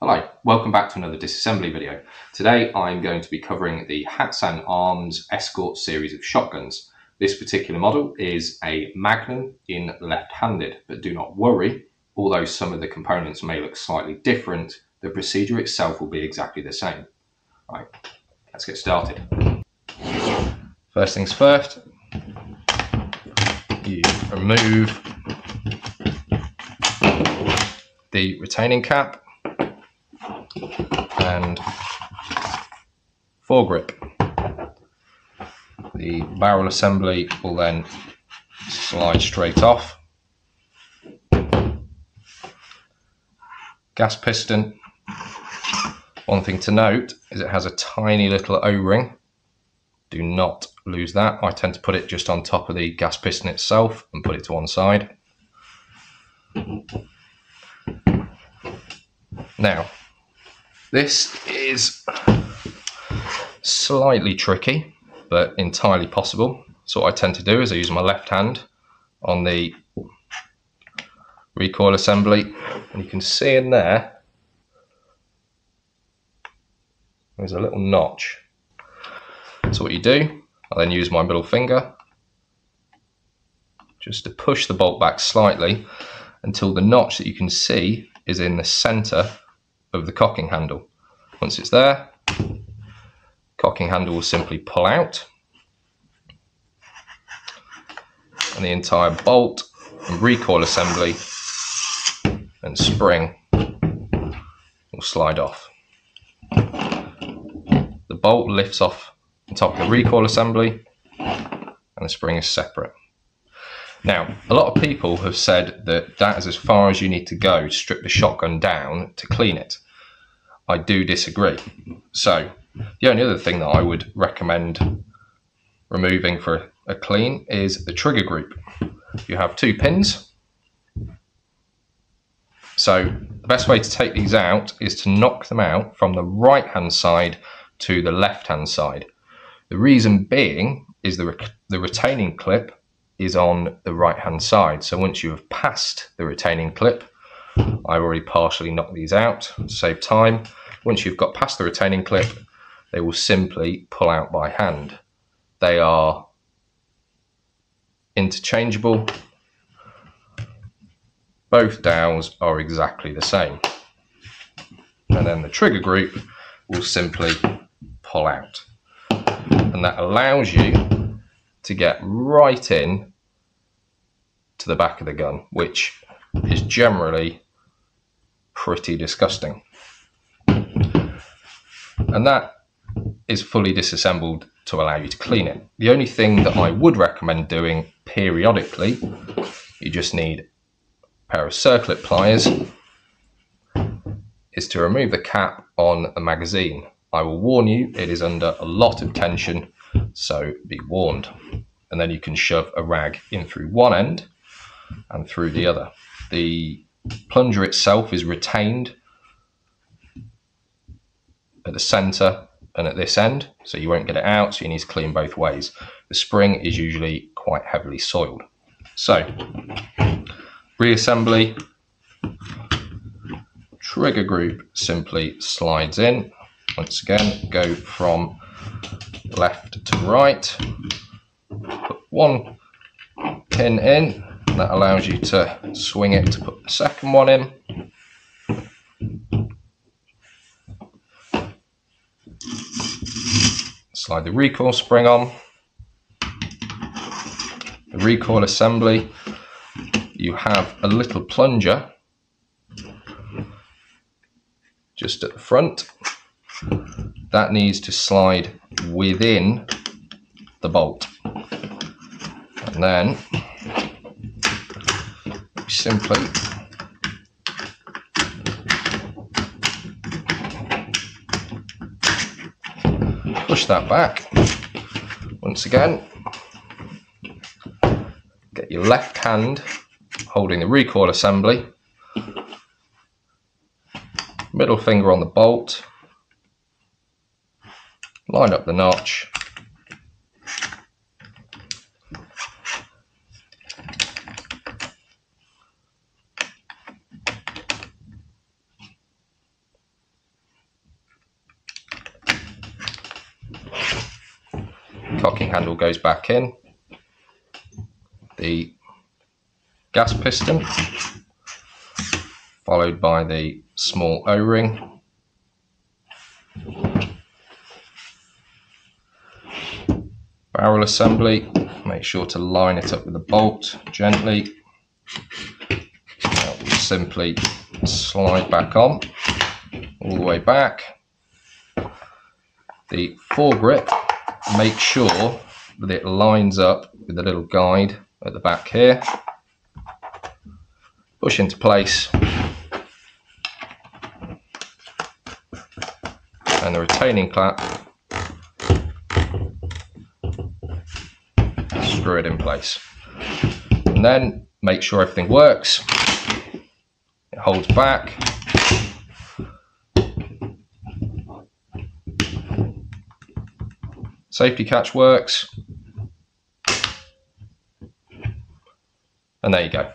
Hello, welcome back to another disassembly video. Today I'm going to be covering the Hatsan Arms Escort series of shotguns. This particular model is a Magnum in left-handed, but do not worry, although some of the components may look slightly different, the procedure itself will be exactly the same. Right, let's get started. First things first, you remove the retaining cap and foregrip. The barrel assembly will then slide straight off. Gas piston. One thing to note is it has a tiny little O-ring. Do not lose that. I tend to put it just on top of the gas piston itself and put it to one side. Now, this is slightly tricky, but entirely possible. So what I tend to do is I use my left hand on the recoil assembly, and you can see in there, there's a little notch. So what you do, I then use my middle finger just to push the bolt back slightly until the notch that you can see is in the center of the cocking handle. Once it's there, cocking handle will simply pull out and the entire bolt and recoil assembly and spring will slide off. The bolt lifts off the top of the recoil assembly and the spring is separate. Now, a lot of people have said that that is as far as you need to go to strip the shotgun down to clean it. I do disagree. So, the only other thing that I would recommend removing for a clean is the trigger group. You have two pins. So, the best way to take these out is to knock them out from the right hand side to the left hand side. The reason being is the, re the retaining clip is on the right hand side. So once you have passed the retaining clip, I've already partially knocked these out to save time. Once you've got past the retaining clip, they will simply pull out by hand. They are interchangeable. Both dowels are exactly the same. And then the trigger group will simply pull out. And that allows you to get right in to the back of the gun, which is generally pretty disgusting. And that is fully disassembled to allow you to clean it. The only thing that I would recommend doing periodically, you just need a pair of circlip pliers, is to remove the cap on the magazine. I will warn you, it is under a lot of tension, so be warned. And then you can shove a rag in through one end and through the other. The plunger itself is retained at the center and at this end, so you won't get it out, so you need to clean both ways. The spring is usually quite heavily soiled. So, reassembly, trigger group simply slides in. Once again, go from left to right, put one pin in, that allows you to swing it to put the second one in. Slide the recoil spring on. The recoil assembly, you have a little plunger just at the front. That needs to slide within the bolt. And then simply push that back. Once again get your left hand holding the recoil assembly. Middle finger on the bolt. Line up the notch cocking handle goes back in. The gas piston, followed by the small O-ring. Barrel assembly, make sure to line it up with the bolt gently. simply slide back on all the way back. The foregrip, make sure that it lines up with the little guide at the back here. Push into place. And the retaining clap, screw it in place. And then make sure everything works. It holds back Safety catch works. And there you go.